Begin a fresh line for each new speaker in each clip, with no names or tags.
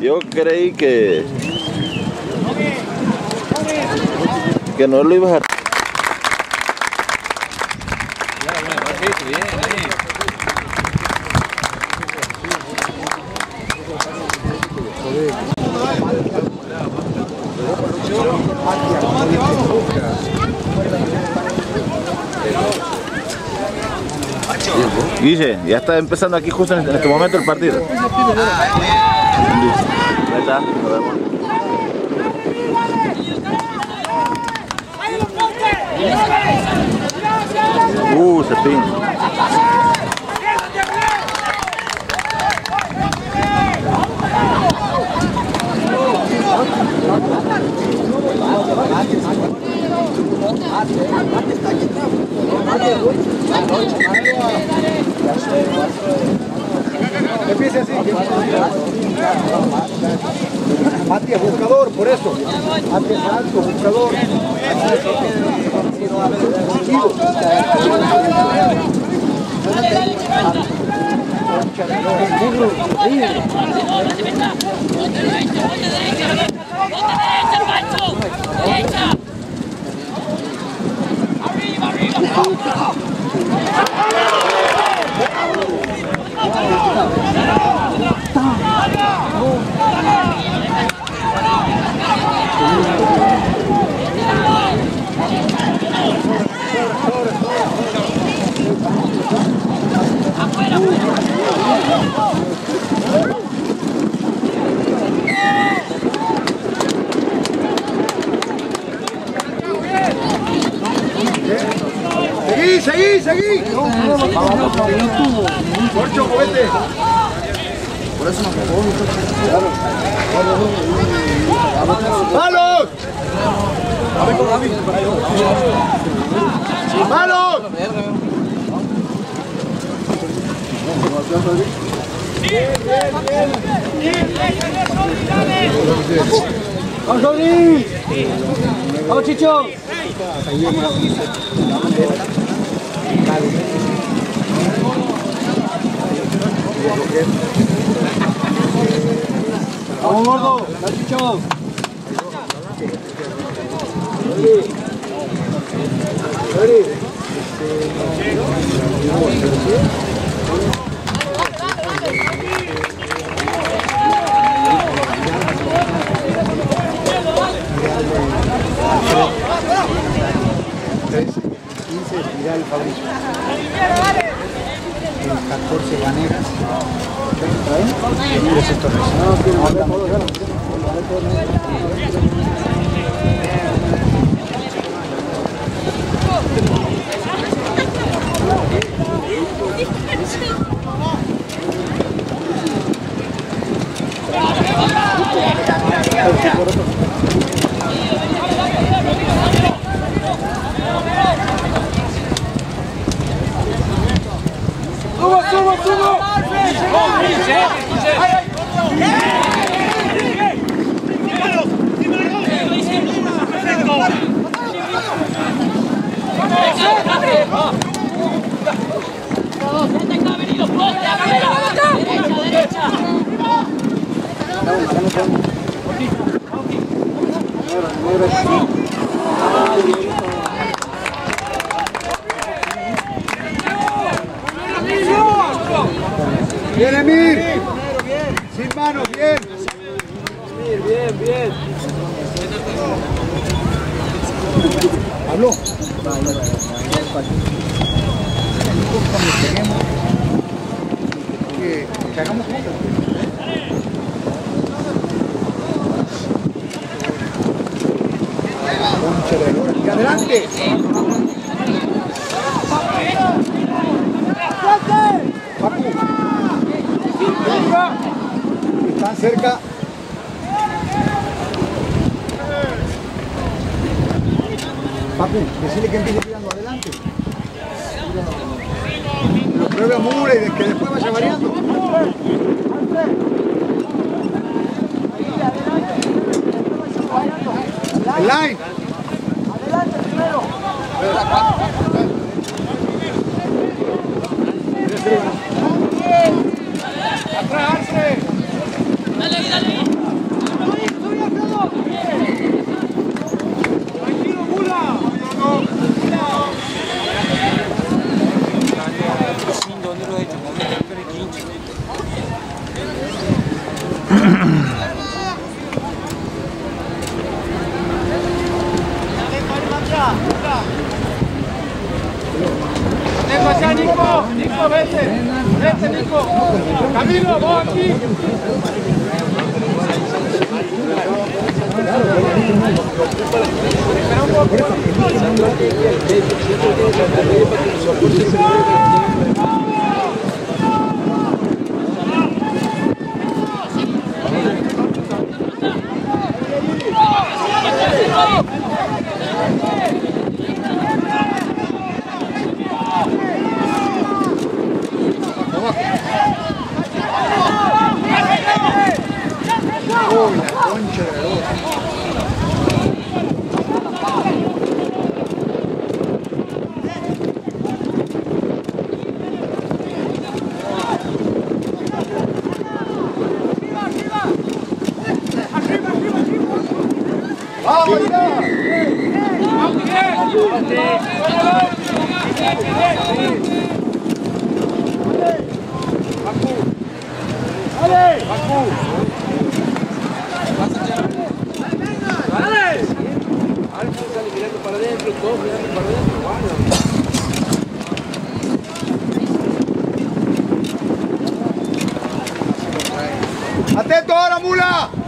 Yo creí que que no lo ibas a Guille, ya está empezando aquí justo en este momento el partido. Ahí está, nos vemos. Uh, Cepín.
Empiece así. Matías, buscador, por eso. Matías alto, buscador. Go, go, go. Seguí, seguí, seguí. Corcho, movete. ¡Malos! ¡Malos! ¡Vamos, Rodri! ¡Vamos, Chicho! ¡Vamos, gordo! ¡Vamos, Vidal Fabricio. 14 Vanegas. Y 13 Torres. Bien, Emir. Sin manos, bien. Bien, bien, Pablo. Que, hagamos juntos. Adelante. Papu. Están cerca. Papu, decirle que empiece tirando adelante. Lo pruebe a Mura y que después vaya variando. Line.
Dale, dale.
Nico, vete, vete Nico. Camilo, vos aquí.
¡Vamos ya! ¡Atento ahora,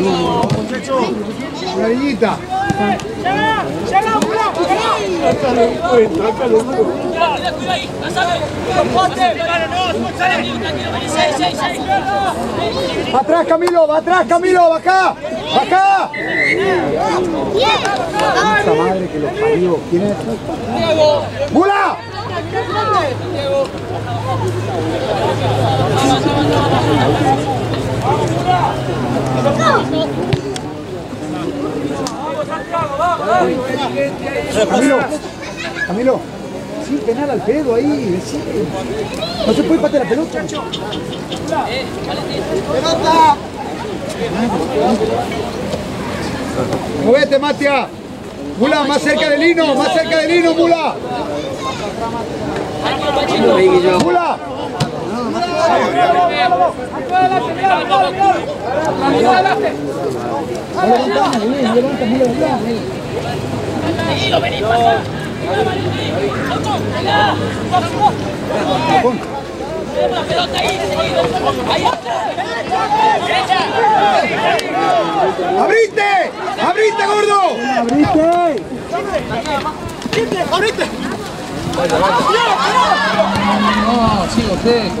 Una niñita. Atrás, Camilo, va atrás, Camilo, va acá, va acá. Esta madre que lo parió. ¿Quién es? ¡Mula! Camilo, Camilo, sí, penal al pedo ahí, sí. No se puede patear la pelota. ¡Pelota! Movete, Matia. Mula, más cerca del Lino, más cerca del Lino, Mula. Mula. ¡Abrite! ¡Abrite, gordo! ¡Abrite! ¡Abrite!
No, sigo seco.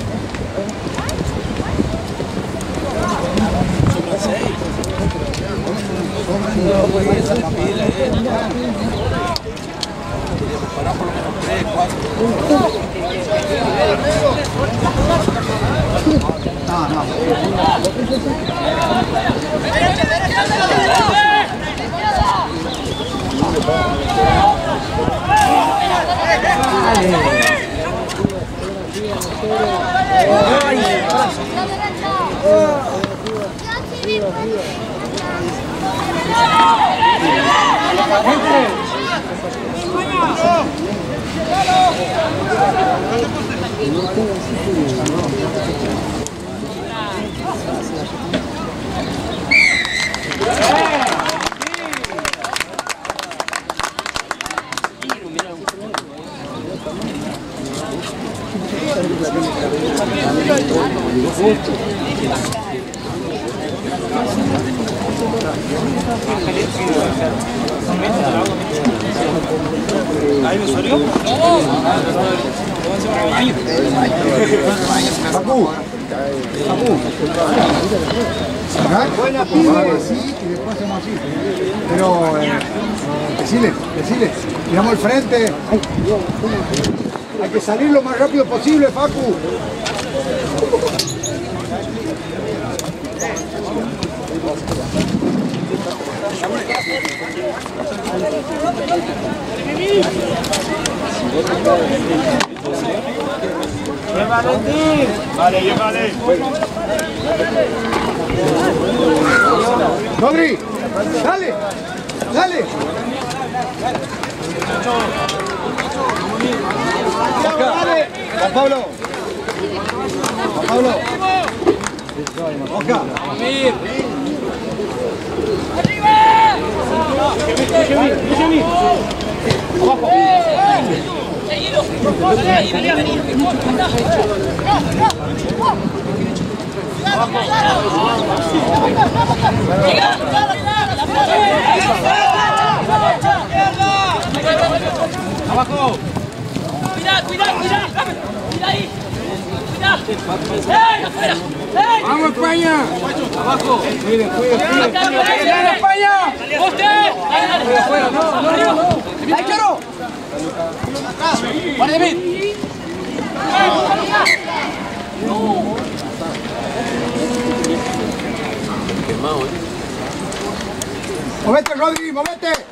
No,
no.
Facu. Facu. ¿Ah? Buena sí, y después hacemos así. Pero, eh, decile, decile, tiramos el frente. Hay que salir lo más rápido posible, Facu.
Vale, llévale.
Dale, dale. Dale, Juan Pablo. Juan Pablo. Oscar.
Déjame. Abajo.
Cuidado, cuidado, cuidado. Cuidado ahí. Cuidado. ¡Ey, afuera!
¡Vamos España!
Abajo. Cuide, cuide, cuide.
¡Acá, ¡Dale, España! ¡Usted!
No, no, no. no.
¡Ay, Choro!
Para David.
¡Movete, Rodri! ¡Movete!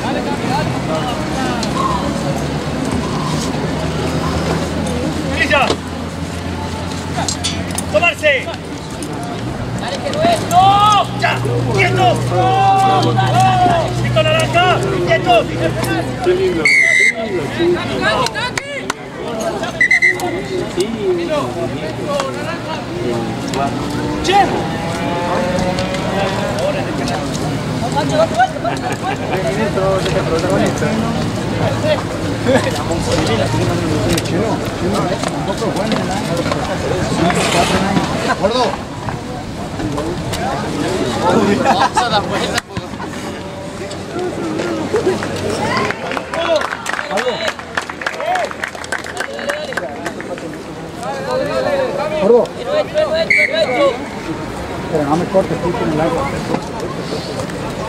¡Brilla! ¡Tomarse! ¡Dale, no. ¡Quieto! ¡No! ¡Dale, dale, dale! ¡Quieto, naranja!
Gordo. No me cortes, tú en el agua.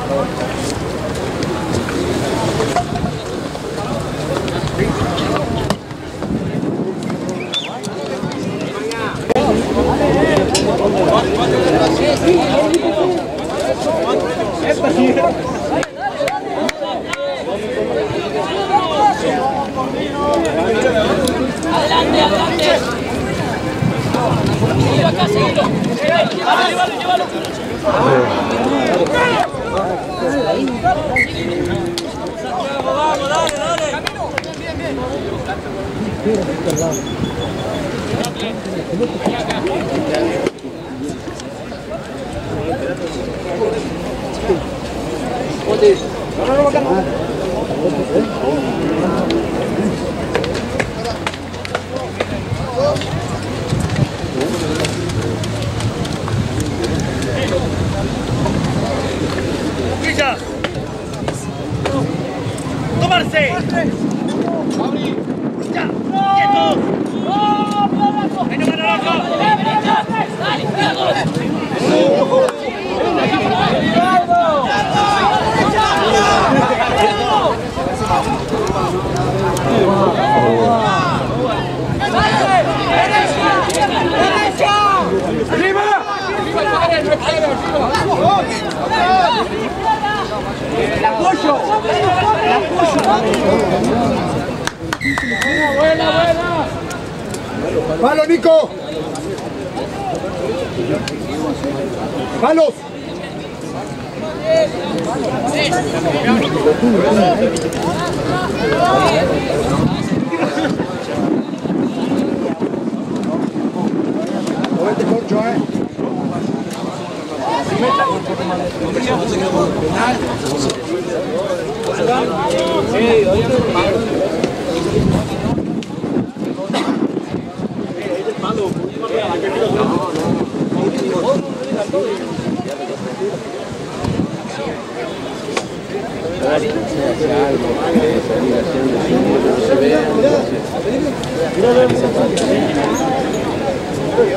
¡Adelante,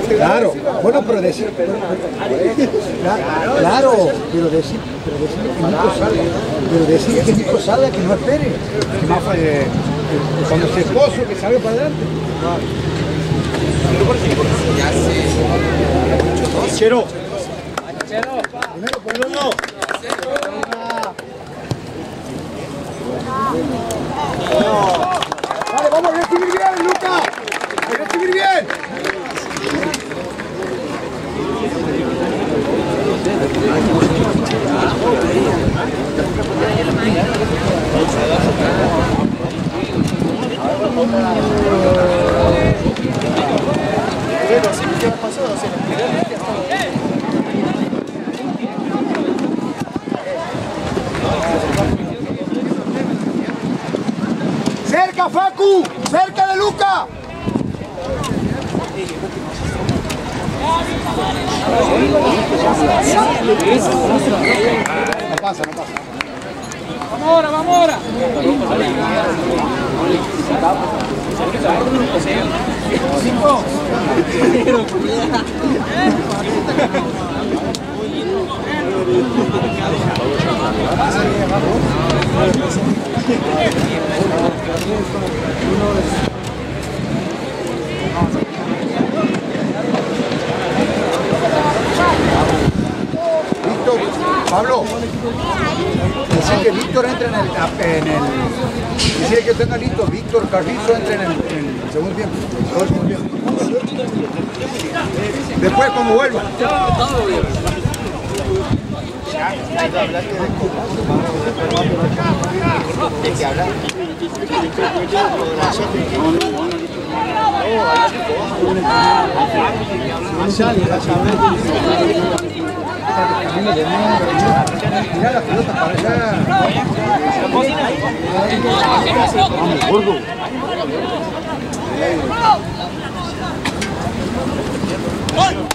Claro, bueno, pero decir, claro, pero decir, pero decir que Nico salga, pero decir que Nico salga, que no espere, que más eh, cuando se esposo, que salga para adelante. Chero. Primero, por uno. Vale, vamos a recibir bien, Lucas. A recibir bien. Facu! ¡Cerca de Luca! No pasa, no pasa.
Vamos ahora, vamos ahora.
Víctor, Pablo, decir que Víctor entre en el, en el decir que tenga listo, Víctor Carrizo entre en el, en el segundo tiempo, el segundo tiempo. Después cuando vuelva. Mira la para allá. Vamos, gordo. ¡Gol!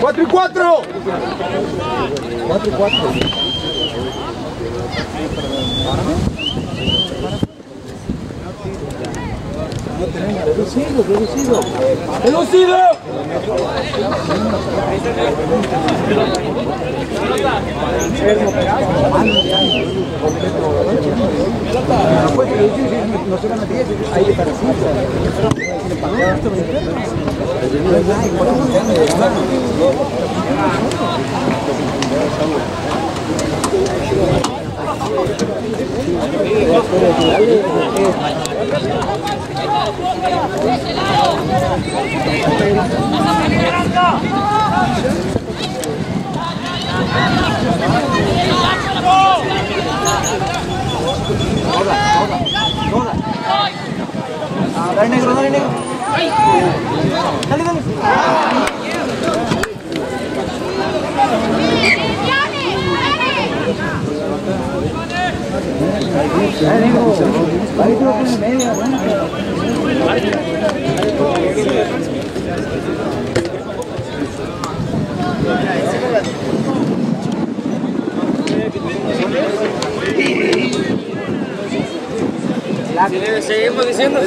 ¡Cuatro y cuatro! ¡Cuatro y cuatro! Reducido, reducido.
¡Reducido!
No se gana 10, ahí está la Dale negro, dale negro. 달리 달리 아이고 많이 들어보면 매일 Thank you. Pones media,
Seguimos diciendo.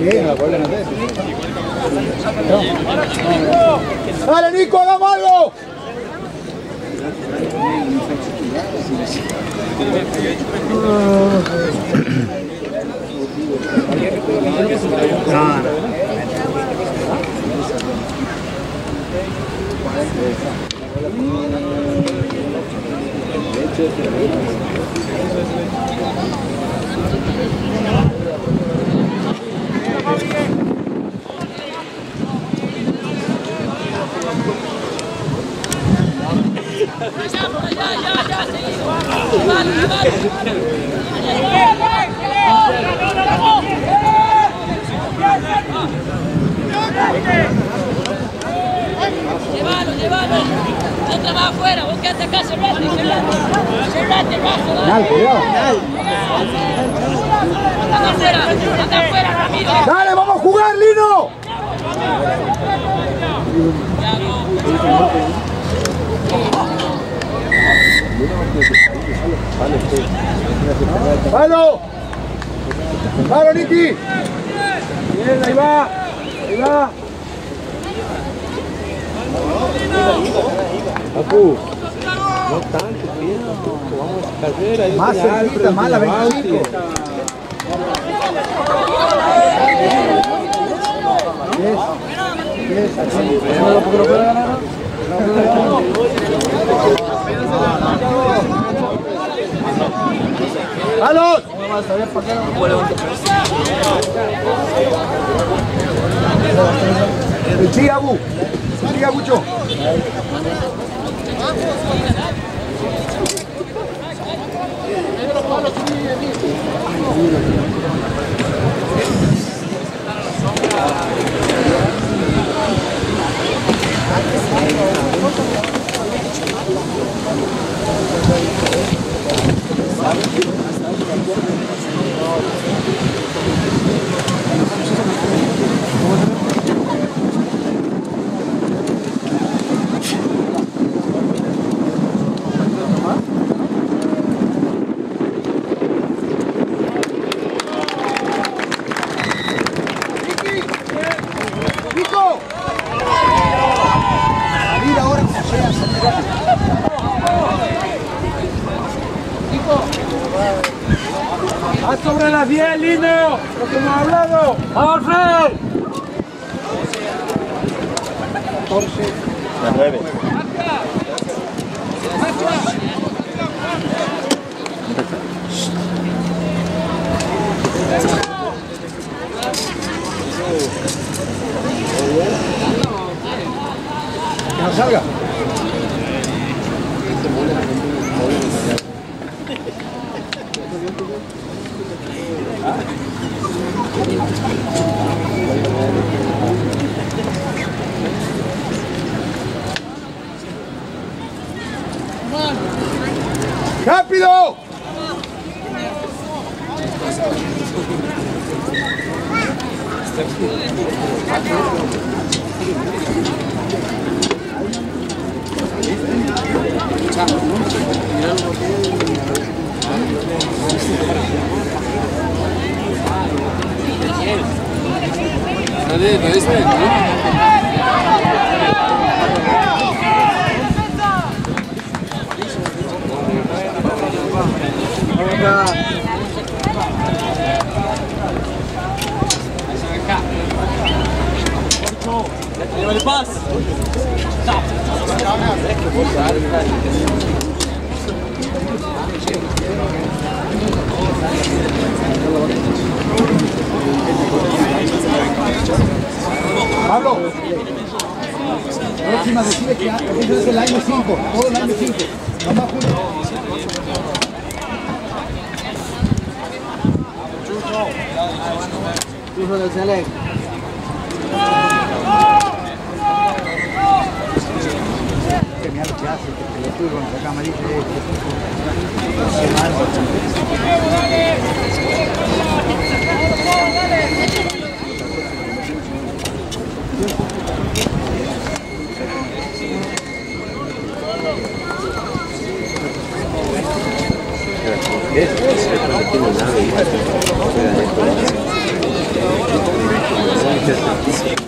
Bien, la vuelven a hacer. ¡Dale, Nico, hagamos algo! Yeah.
Llévalo, llévalo. Otra más afuera, vos quedate acá, cerrate, cerrate. Cerrate, bajo, dale.
Dale, cuidado.
Anda afuera, anda afuera, Ramiro.
¡Dale, vamos a jugar, Lino! ¡Palo! ¡Palo, Niki!
Bien, ahí va. Ahí va.
Papu, no tanto, cuidado, vamos a carrera.
Más cerquita, más la
Bauti.
25. ¡Palos! Sí, Abu. Sí, Abucho. ¡Nico! Salir ahora como sea, salir rápido.
Haz sobre las 10, Lino. Lo que hemos hablado. ¡Vamos, Alfred!
Que no salga. ¡Rápido!
Nadie, nadie se ¿no?
Pablo. Próxima decide que eso es el año 5, todo el año 5. Vamos juntos.
Chujo del Select.
mirar qué hace, que pelotudo con la camarita
de
este. Es,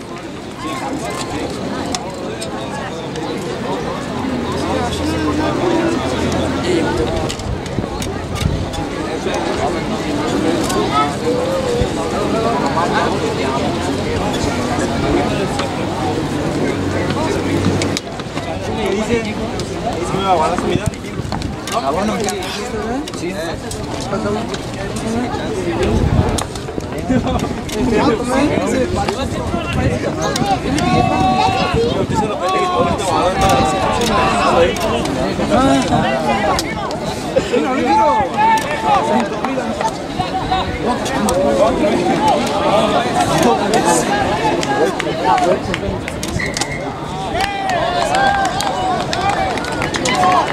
no Ah, bueno, ¿qué dijiste.
Sí. ¿Para acá? 아, 아, 아.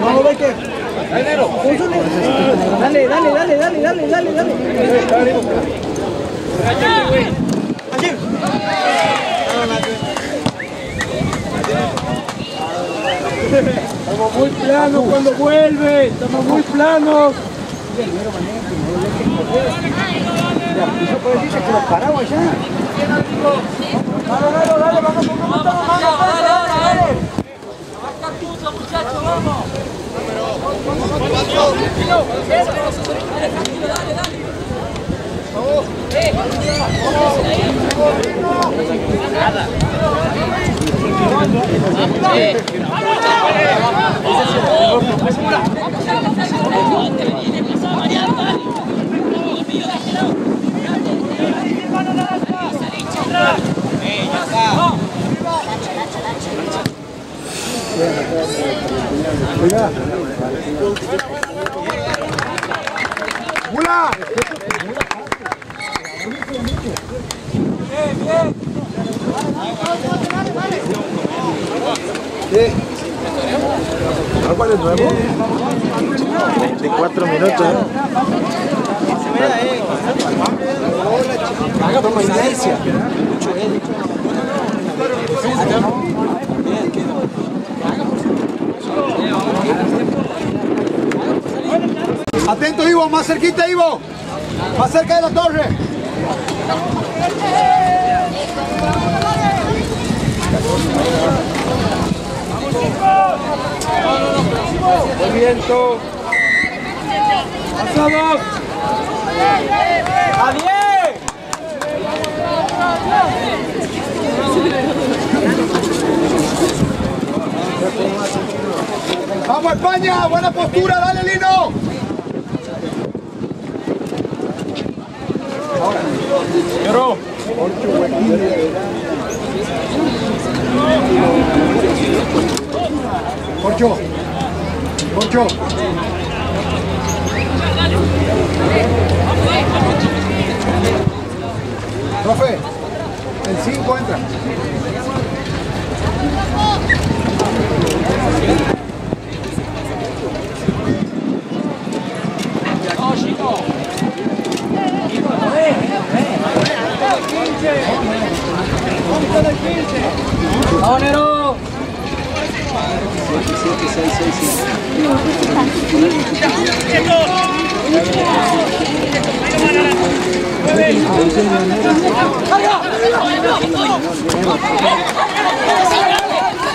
Vamos,
Baker. Dale, dale, dale, dale, dale, dale, dale. Estamos muy planos cuando vuelve, estamos muy planos. Dale, dale, dale, vamos, vamos, vamos, vamos.
Mula. ¿Cuál es nuevo? 24 minutos. Haga. Atento Ivo, más cerquita Ivo. Más cerca de la torre.
El viento. Pasamos. A 10.
Vamos España, buena postura, dale Lino.
Pero.
Corcho. Corcho. Profe, en 5 entra. Oh, she, oh.
¡Vamos, Nero!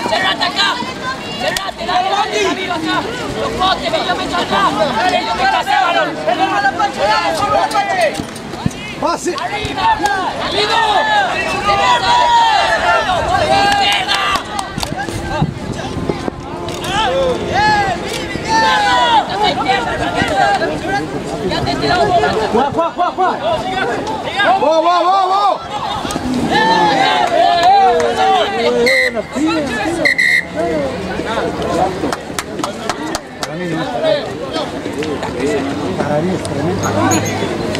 ¡Cerrate acá! ¡Cerrate! ¡Dale, dale, acá! ¡Los potes, yo meto acá! ¡Dale, yo pase, balón! ¡Pegamos la pancha!
¡Pase!
¡Arriba! ¡Amigo! ¡Izquierda! ¡Ya te he tirado bola!
¡Juá, juá, juá, juá!
¡Vamos, vamos, vamos! Para mí es tremendo.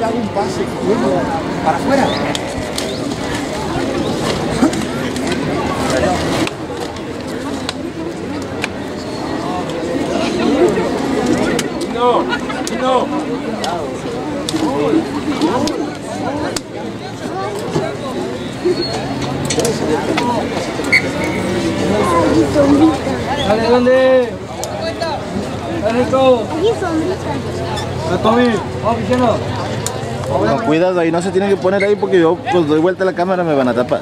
Dale
un pase para afuera.
No,
cuidado ahí, no se tiene que poner ahí porque yo pues doy vuelta a la cámara me van a tapar.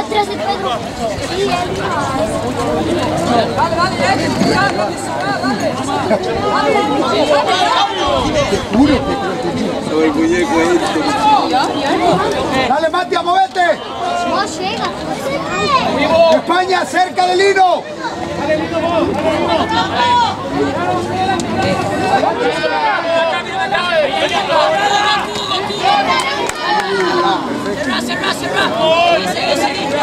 Atrás
dice Pedro. Sí, él
Dale, Matías, movete.
No llega.
España, cerca del
este seguime.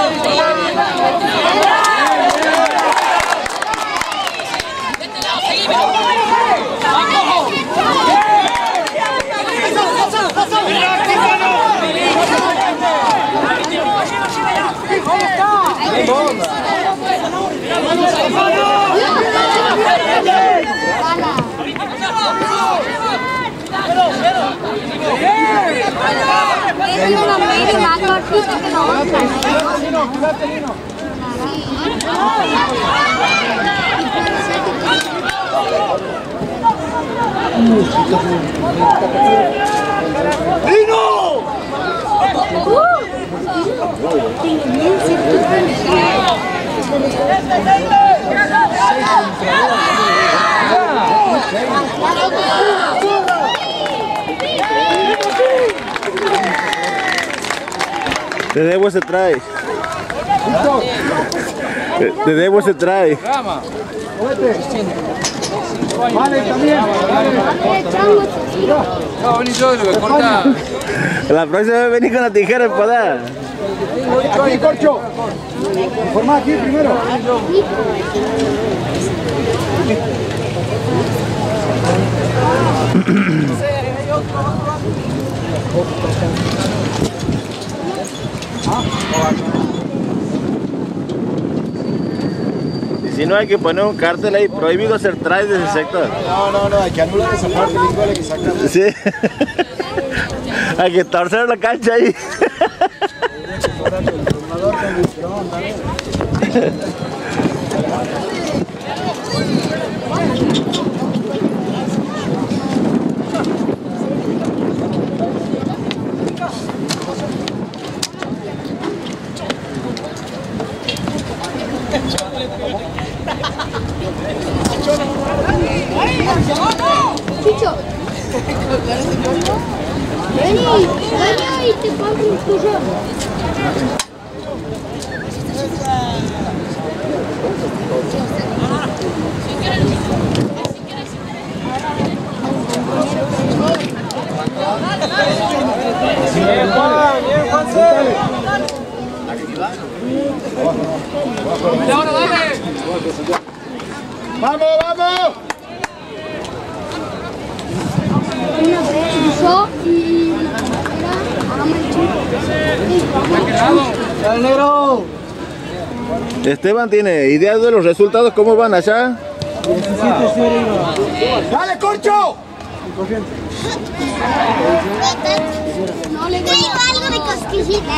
Vamos.
Es una
Te debo ese trae. Te- debo ese trae.
Vale, también.
La próxima vez venís con la tijera espada.
Aquí, corcho. Informa aquí primero.
Y si no hay que poner un cartel ahí, prohibido hacer trae de ese sector.
No, no, no, hay que anular esa parte hay que sacarla.
Sí. hay que torcer la cancha ahí.
Chicho. Vení, un tuyo.
¡Vamos, vamos!
Una vez yo y el chico.
Esteban tiene idea de los resultados, cómo van allá.
Dale, corcho.
No le digo algo de cosquillitas.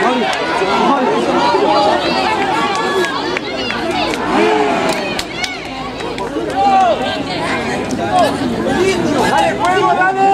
el coso, te
¡Dale, fuego, dale!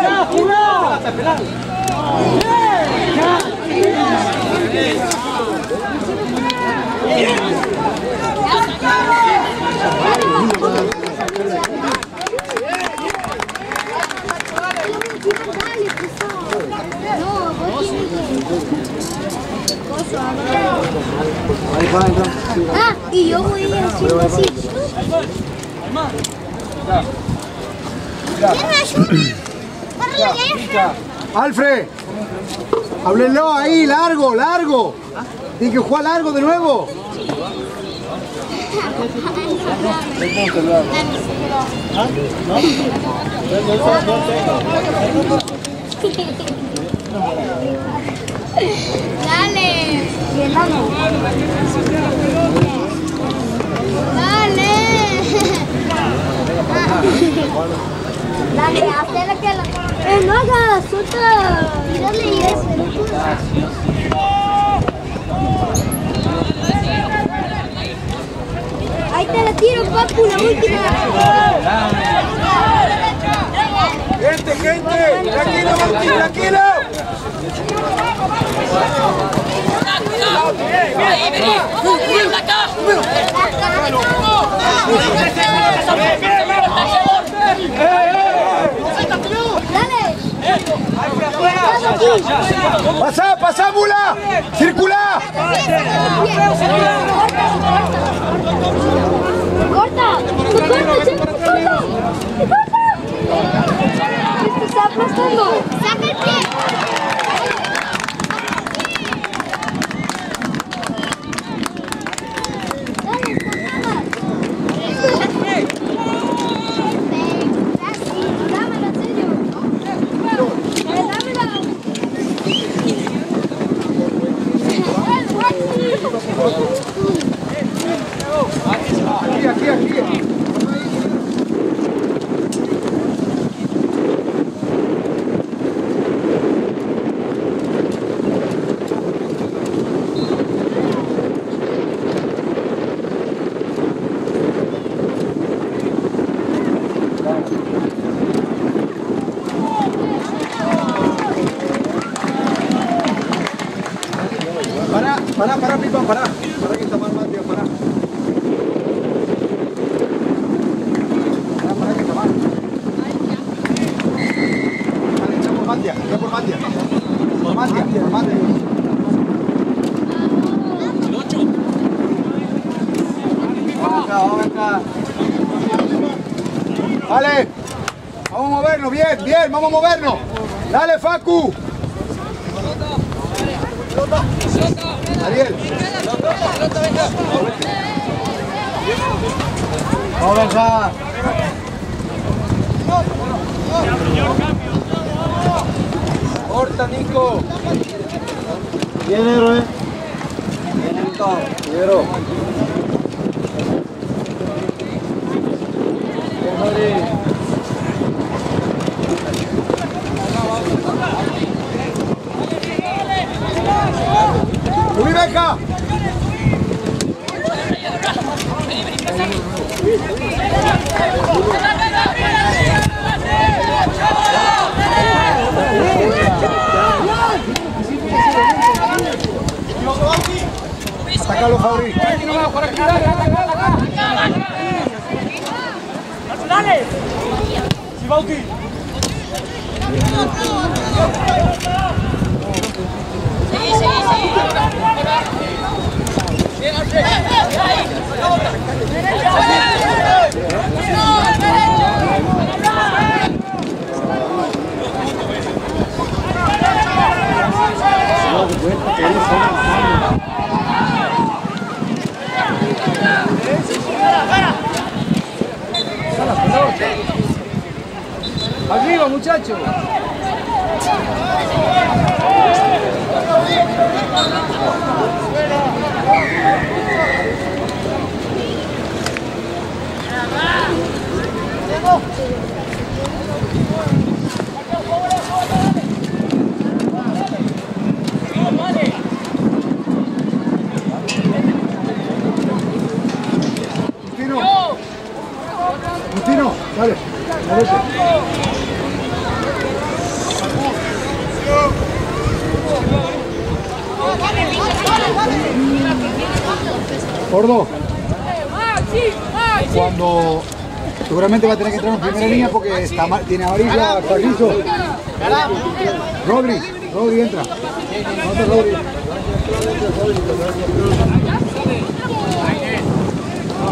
Ah, y yo voy a hacer así. ¿Quién me ayuda?
¡Alfred! ¡Háblenlo ahí! ¡Largo, largo! Tiene que jugar largo de nuevo.
Dale. Dale. Dale, hazle que la... Eh, no hagas, suelta. Tírale y eso. Ahí te la tiro, papu, la última.
¡Gente, gente! ¡Tranquilo, Martín, tranquilo!
Ahí, vení. Vení, acá.
Dale.
¡Pasá, pasá, mula! ¡Circulá!
Corta, chico, corta, corta. Esto está aplastando. Saca el pie. Dale, saca. Dámela, en serio. Eh, dámela.
Aquí, aquí, aquí. Pará, pará, pará, Pipa, pará. Pará que está mal, mal, tío, pará. Pará, pará que está mal. Dale, echa por Mandia, echa por Mandia. Por Mandia, por Mandia. Vamos acá, vamos acá. Dale. Vamos a movernos, bien, bien, vamos a movernos. Dale, Facu. Ariel. Vamos a bajar. Corta, Nico. Bien, héroe. ¡Subí, Atácalo, Fabri.
Seguí, seguí, seguí.
Arriba, muchachos.
Dale. Dale. Gordo, cuando seguramente va a tener que entrar en primera línea porque está tiene amarilla Carrizo. Rodri, Rodri entra. ¿Dónde Rodri?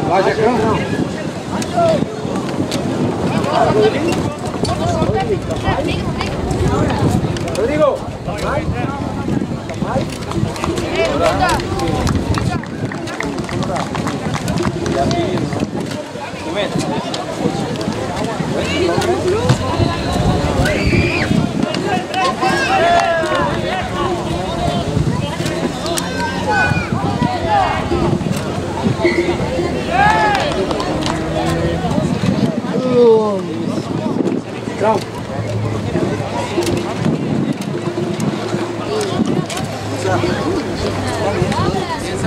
Vaya, acá.
Rodrigo, Yeah!
Crown.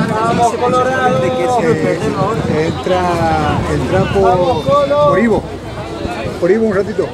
Vamos, Colorado.
entra, entra por, por Ivo. Por Ivo un ratito.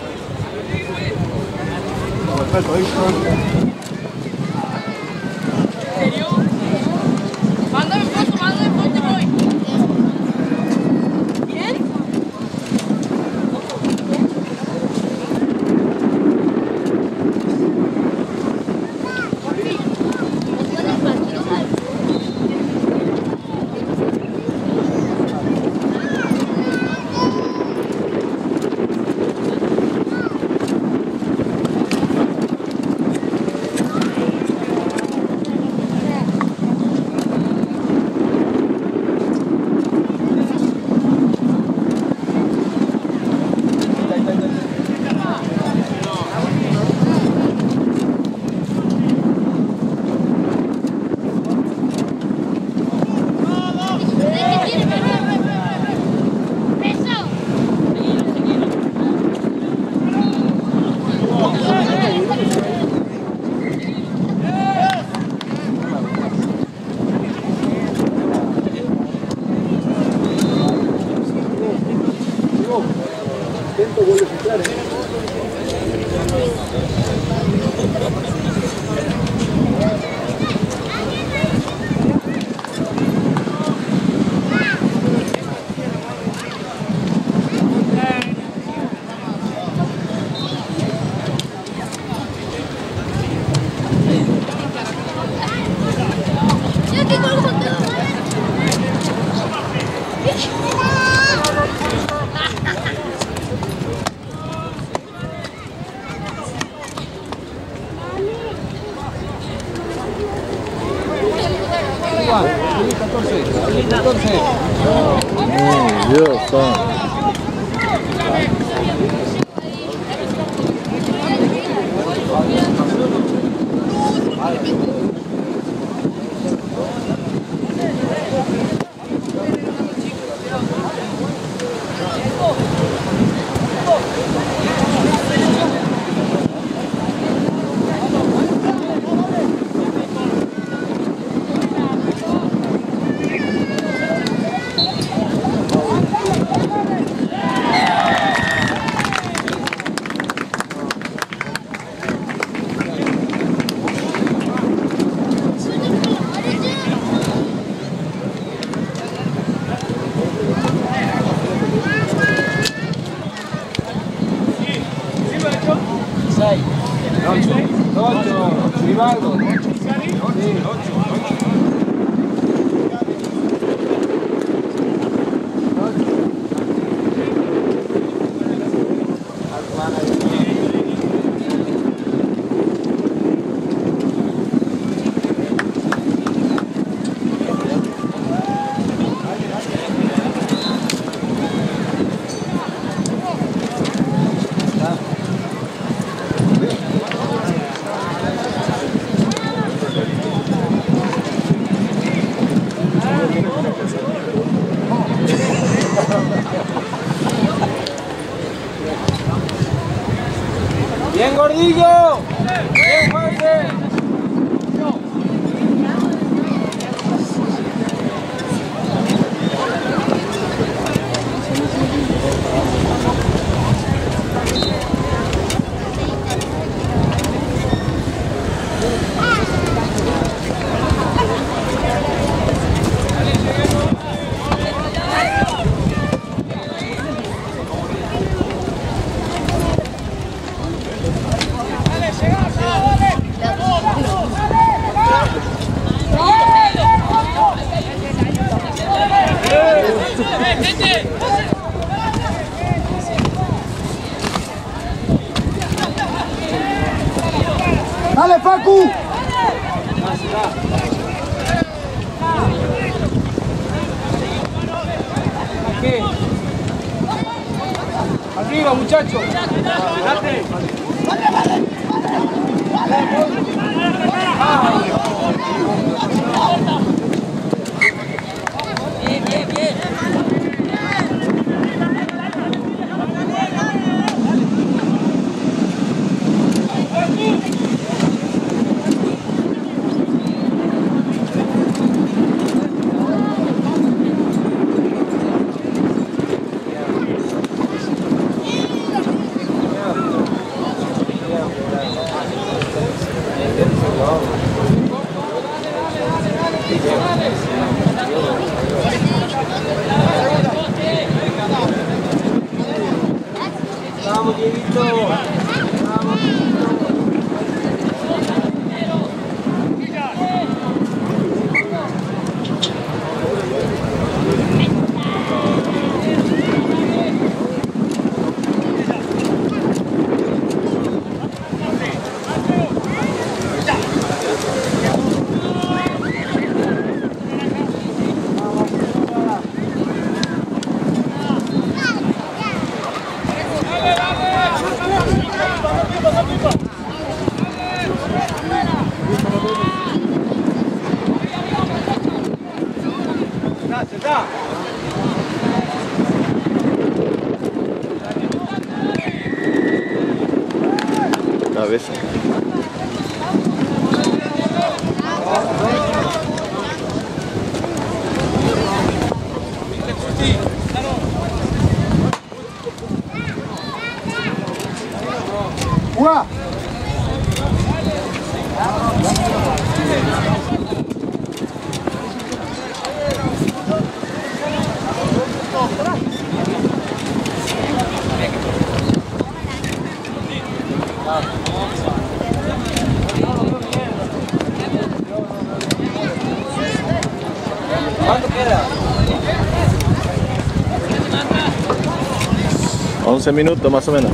Arriba, muchachos.
11 minutos más o menos.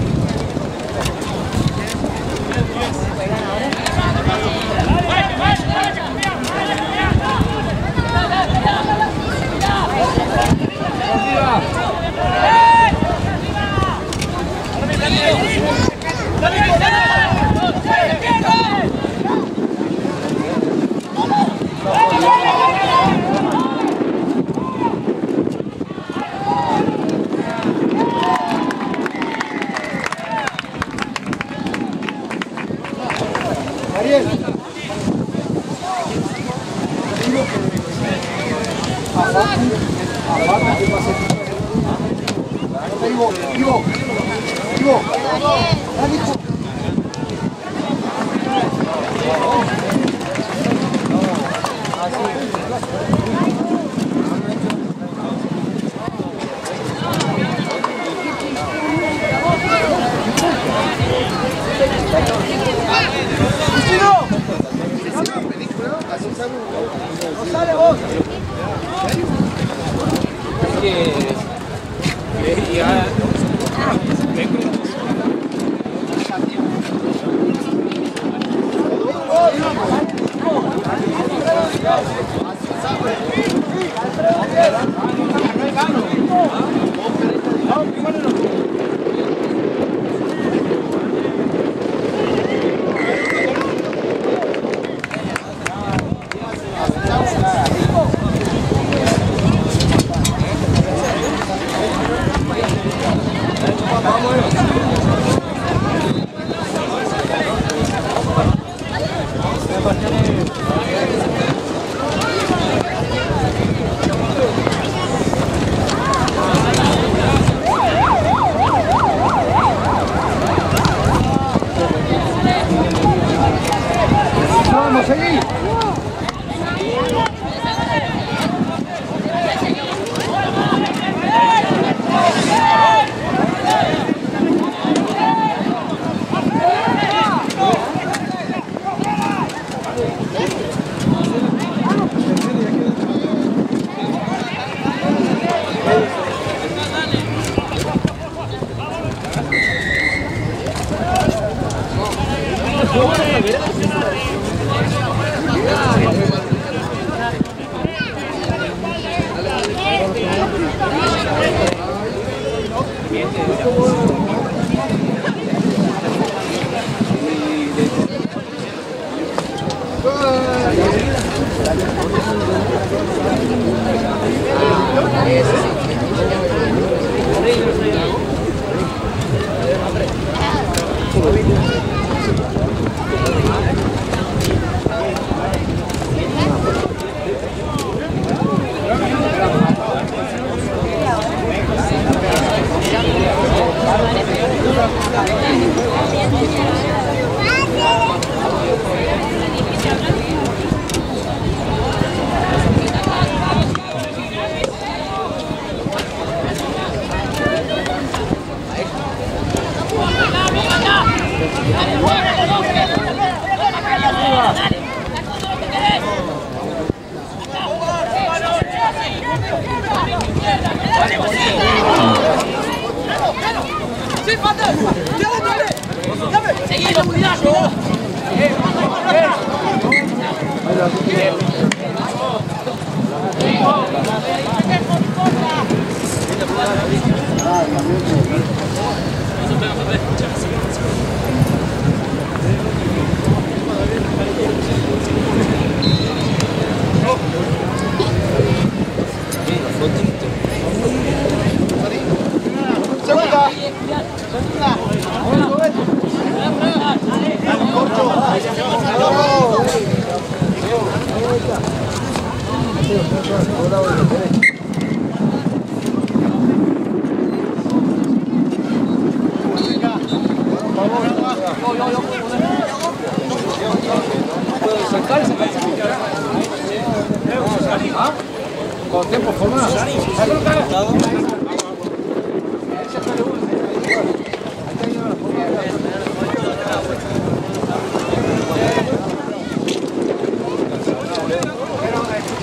Con
tiempo formado.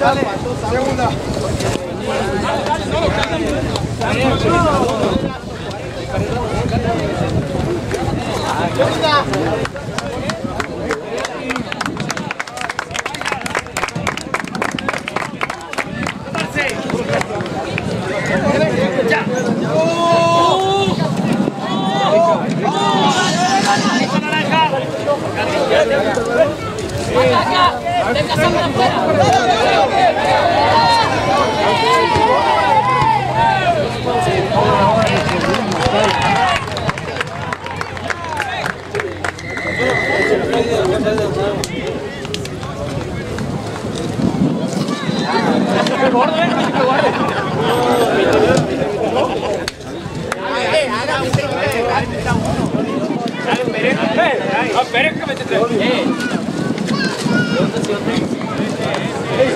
Segunda.
Acá, Hey, hey, hey. ¡Ey,